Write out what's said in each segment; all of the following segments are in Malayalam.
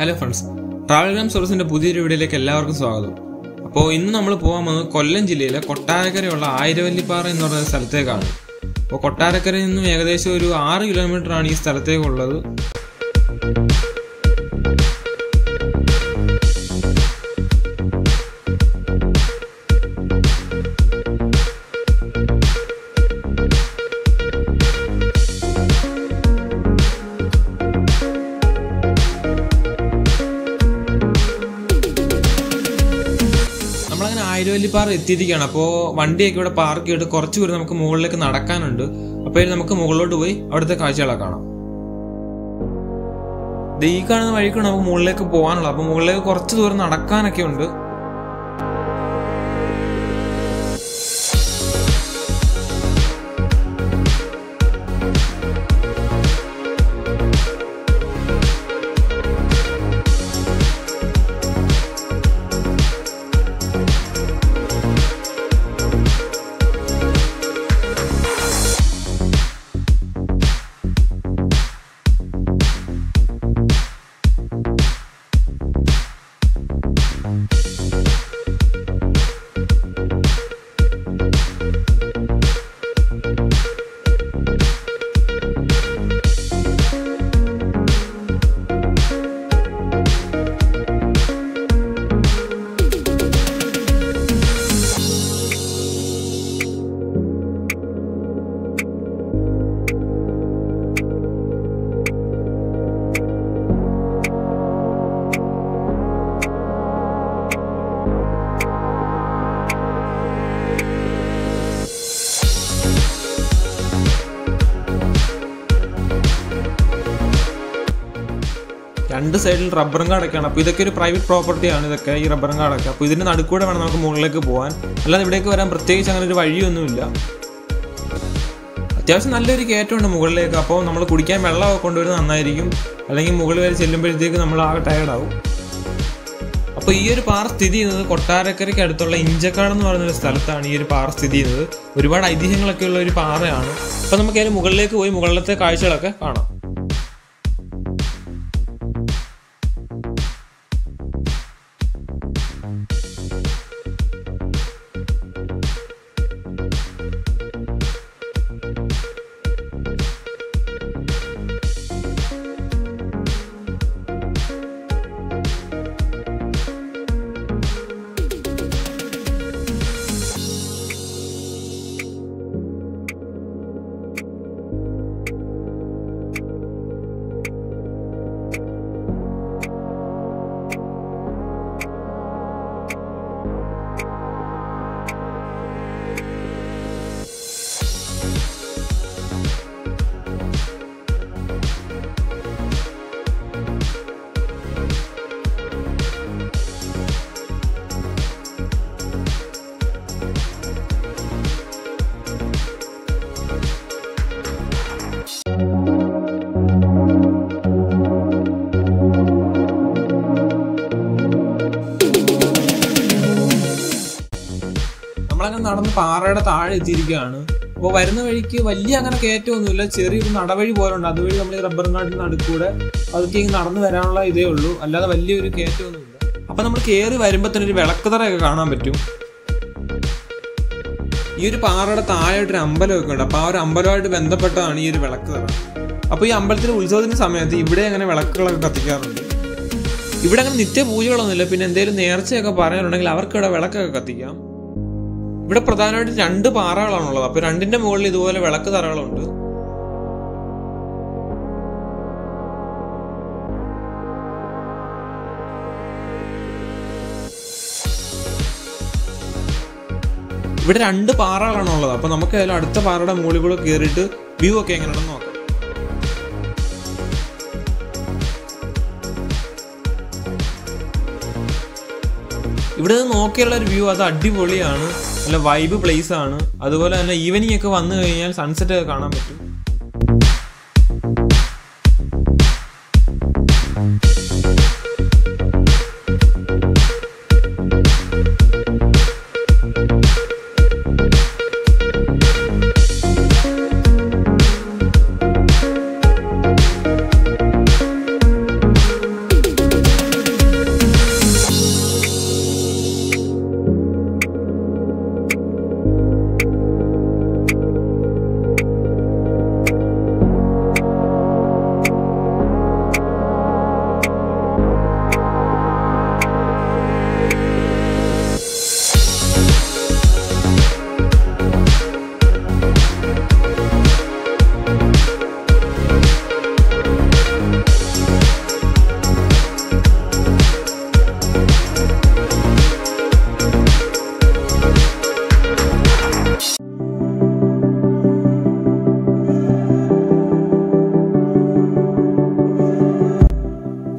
ഹലോ ഫ്രണ്ട്സ് ട്രാവൽ ഗ്രാം സോഴ്സിന്റെ പുതിയൊരു വീഡിയോയിലേക്ക് എല്ലാവർക്കും സ്വാഗതം. അപ്പോൾ ഇന്ന് നമ്മൾ പോകാൻ വന്നത് കൊല്ലം ജില്ലയിലെ കൊട്ടാരക്കരയുള്ള ആയിരവല്ലിപ്പാറ എന്ന് പറയുന്ന സ്ഥലത്തേക്കാണ്. അപ്പോൾ കൊട്ടാരക്കരയിൽ നിന്നും ഏകദേശം ഒരു ആറ് കിലോമീറ്റർ ആണ് ഈ സ്ഥലത്തേക്കുള്ളത് നമ്മളങ്ങനെ ആയിരവല്ലിപ്പാറ എത്തിയിരിക്കുകയാണ്. അപ്പോൾ വണ്ടിയൊക്കെ ഇവിടെ പാർക്ക് ചെയ്തിട്ട് കുറച്ച് ദൂരം നമുക്ക് മുകളിലേക്ക് നടക്കാനുണ്ട്. അപ്പോൾ നമുക്ക് മുകളിലോട്ട് പോയി അവിടുത്തെ കാഴ്ചകളൊക്കെ കാണാം. ഈ കാണുന്ന വഴിക്കാണ് നമുക്ക് മുകളിലേക്ക് പോകാനുള്ളത് അപ്പോൾ മുകളിലേക്ക് കുറച്ച് ദൂരം നടക്കാനൊക്കെ ഉണ്ട്. രണ്ട് സൈഡിൽ റബ്ബറും കാടൊക്കെയാണ്. അപ്പോൾ ഇതൊക്കെ ഒരു പ്രൈവറ്റ് പ്രോപ്പർട്ടിയാണ് ഇതൊക്കെ ഈ റബ്ബറും കാടൊക്കെ. അപ്പോൾ ഇതിന്റെ നടുക്കൂടെ വേണം നമുക്ക് മുകളിലേക്ക് പോകാൻ അല്ലാതെ ഇവിടേക്ക് വരാൻ പ്രത്യേകിച്ച് അങ്ങനെ ഒരു വഴിയൊന്നുമില്ല. അത്യാവശ്യം നല്ലൊരു കയറ്റമുണ്ട് മുകളിലേക്ക്. അപ്പോൾ നമ്മൾ കുടിക്കാൻ വെള്ളമൊക്കെ കൊണ്ടുവരുന്നത് നന്നായിരിക്കും. അല്ലെങ്കിൽ മുകളിൽ വരെ ചെല്ലുമ്പോഴത്തേക്ക് നമ്മൾ ആകെ ടയർഡാവും അപ്പോൾ ഈ ഒരു പാറ സ്ഥിതി ചെയ്യുന്നത് കൊട്ടാരക്കരയ്ക്ക് അടുത്തുള്ള ഇഞ്ചക്കാട് എന്ന് പറയുന്ന ഒരു സ്ഥലത്താണ് ഈ ഒരു പാറ സ്ഥിതി ചെയ്യുന്നത്. ഒരുപാട് ഐതിഹ്യങ്ങളൊക്കെ ഉള്ള ഒരു പാറയാണ്. അപ്പോൾ നമുക്ക് അതിന് മുകളിലേക്ക് പോയി മുകളിലത്തെ കാഴ്ചകളൊക്കെ കാണാം. പാറയുടെ താഴെ എത്തിയിരിക്കുകയാണ്. അപ്പോൾ വരുന്ന വഴിക്ക് വലിയ അങ്ങനെ കയറ്റമൊന്നുമില്ല. ചെറിയൊരു നടവഴി പോലെ ഉണ്ട് അതുവഴി നമ്മൾ ഈ റബ്ബർ നിന്ന് നടുക്കൂടെ അതൊക്കെ ഇങ്ങനെ നടന്നു വരാനുള്ള ഇതേ ഉള്ളൂ. അല്ലാതെ വലിയൊരു കയറ്റമൊന്നുമില്ല. അപ്പോൾ നമ്മൾ കയറി വരുമ്പോൾ തന്നെ ഒരു വിളക്കുതറയൊക്കെ കാണാൻ പറ്റും. ഈ ഒരു പാറയുടെ താഴെയായിട്ടൊരു അമ്പലമൊക്കെ ഉണ്ട്. അപ്പോൾ ആ ഒരു അമ്പലമായിട്ട് ബന്ധപ്പെട്ടതാണ് ഈ ഒരു വിളക്ക് വിളക്കുതറ. അപ്പോൾ ഈ അമ്പലത്തിലെ ഉത്സവത്തിന്റെ സമയത്ത് ഇവിടെ അങ്ങനെ വിളക്കുകളൊക്കെ കത്തിക്കാറുണ്ട്. ഇവിടെ അങ്ങനെ നിത്യ പൂജകളൊന്നുമില്ല പിന്നെ എന്തെങ്കിലും നേർച്ചയൊക്കെ പറയാനുണ്ടെങ്കിൽ അവർക്ക് ഇവിടെ വിളക്കൊക്കെ കത്തിക്കാം. ഇവിടെ പ്രധാനമായിട്ട് രണ്ട് പാറകളാണുള്ളത്. അപ്പൊ രണ്ടിന്റെ മുകളിൽ ഇതുപോലെ വിളക്ക് തറകളുണ്ട്. ഇവിടെ രണ്ട് പാറകളാണുള്ളത്. അപ്പൊ നമുക്ക് അതിൽ അടുത്ത പാറയുടെ മുകളിൽ കൂടെ കയറിയിട്ട് വ്യൂ ഒക്കെ എങ്ങനെയാണെന്ന് നോക്കാം. ഇവിടെ നിന്ന് നോക്കിയുള്ള ഒരു വ്യൂ അത് അടിപൊളിയാണ്. നല്ല വൈബ് പ്ലേസ് ആണ്. അതുപോലെ തന്നെ ഈവനിങ് ഒക്കെ വന്നു കഴിഞ്ഞാൽ സൺസെറ്റ് ഒക്കെ കാണാൻ പറ്റും. Thank you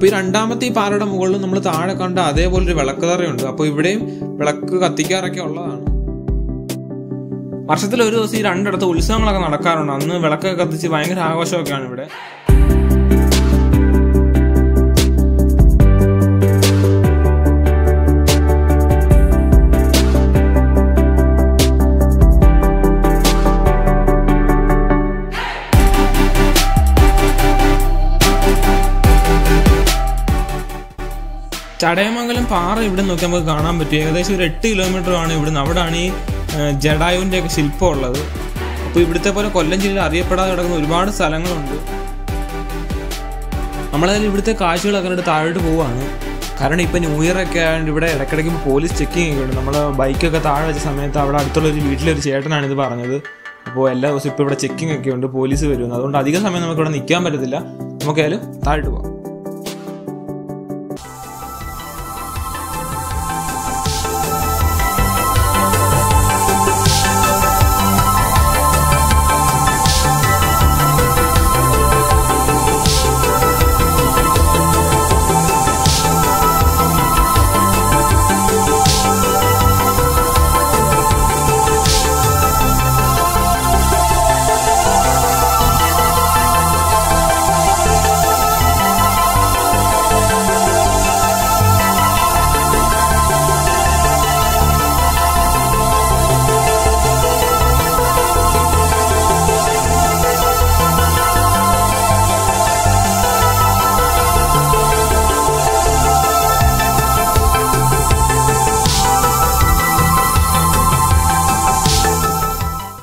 അപ്പോൾ ഈ രണ്ടാമത്തെ ഈ പാറയുടെ മുകളിൽ നമ്മൾ താഴെ കണ്ട അതേപോലെ ഒരു വിളക്ക് തറയുണ്ട് അപ്പോൾ ഇവിടെയും വിളക്ക് കത്തിക്കാറൊക്കെ ഉള്ളതാണ്. വർഷത്തിൽ ഒരു ദിവസം ഈ രണ്ടിടത്ത് ഉത്സവങ്ങളൊക്കെ നടക്കാറുണ്ട്. അന്ന് വിളക്കൊക്കെ കത്തിച്ച് ഭയങ്കര ആഘോഷമൊക്കെയാണ് ഇവിടെ. ചടയമംഗലം പാറ ഇവിടെ നോക്കി നമുക്ക് കാണാൻ പറ്റും. ഏകദേശം ഒരു എട്ട് കിലോമീറ്റർ ആണ് ഇവിടുന്ന്. അവിടാണ് ഈ ജഡായുവിന്റെ ഒക്കെ ശില്പം ഉള്ളത്. അപ്പോൾ ഇവിടുത്തെ പോലെ കൊല്ലം ജില്ലയിൽ അറിയപ്പെടാതെ കിടക്കുന്ന ഒരുപാട് സ്ഥലങ്ങളുണ്ട്. നമ്മളതിൽ ഇവിടുത്തെ കാഴ്ചകളൊക്കെ കണ്ടിട്ട് താഴോട്ട് പോവാണ്. കാരണം ഇപ്പം ന്യൂ ഇയർ ഒക്കെ ആയതുകൊണ്ട് ഇവിടെ ഇടയ്ക്കിടയ്ക്ക് പോലീസ് ചെക്കിംഗ് ഒക്കെ ഉണ്ട്. നമ്മൾ ബൈക്കൊക്കെ താഴെ വെച്ച സമയത്ത് അവിടെ അടുത്തുള്ള ഒരു വീട്ടിലൊരു ചേട്ടനാണ് ഇത് പറഞ്ഞത്. അപ്പോൾ എല്ലാ ദിവസവും ഇപ്പോൾ ഇവിടെ ചെക്കിംഗ് ഒക്കെ ഉണ്ട്. പോലീസ് വരുമെന്ന്. അതുകൊണ്ട് അധിക സമയം നമുക്ക് ഇവിടെ നിൽക്കാൻ പറ്റത്തില്ല. നമുക്കായാലും താഴോട്ട് പോവാം.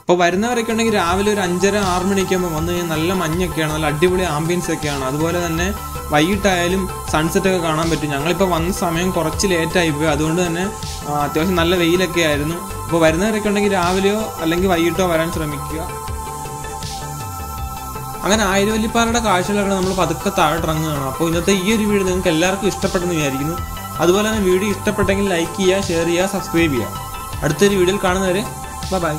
അപ്പോൾ വരുന്നവരൊക്കെ ഉണ്ടെങ്കിൽ രാവിലെ ഒരു അഞ്ചര ആറ് മണിയൊക്കെയാകുമ്പോൾ വന്നു കഴിഞ്ഞാൽ നല്ല മഞ്ഞൊക്കെയാണ് നല്ല അടിപൊളി ആംബിയൻസ് ഒക്കെയാണ്. അതുപോലെ തന്നെ വൈകിട്ടായാലും സൺസെറ്റ് ഒക്കെ കാണാൻ പറ്റും. ഞങ്ങളിപ്പോൾ വന്ന സമയം കുറച്ച് ലേറ്റായി പോയി. അതുകൊണ്ട് തന്നെ അത്യാവശ്യം നല്ല വെയിലൊക്കെ ആയിരുന്നു. അപ്പോൾ വരുന്നവരൊക്കെ ഉണ്ടെങ്കിൽ രാവിലെയോ അല്ലെങ്കിൽ വൈകിട്ടോ വരാൻ ശ്രമിക്കുക. അങ്ങനെ ആയിരവല്ലിപ്പാറയുടെ കാഴ്ചകളൊക്കെ നമ്മൾ പതുക്കെ താഴെ ഇറങ്ങുകയാണ് അപ്പോൾ ഇന്നത്തെ ഈ ഒരു വീഡിയോ നിങ്ങൾക്ക് എല്ലാവർക്കും ഇഷ്ടപ്പെട്ടെന്ന് വിചാരിക്കുന്നു. അതുപോലെ തന്നെ വീഡിയോ ഇഷ്ടപ്പെട്ടെങ്കിൽ ലൈക്ക് ചെയ്യുക ഷെയർ ചെയ്യുക സബ്സ്ക്രൈബ് ചെയ്യുക. അടുത്തൊരു വീഡിയോയിൽ കാണുന്നവരെ ബൈ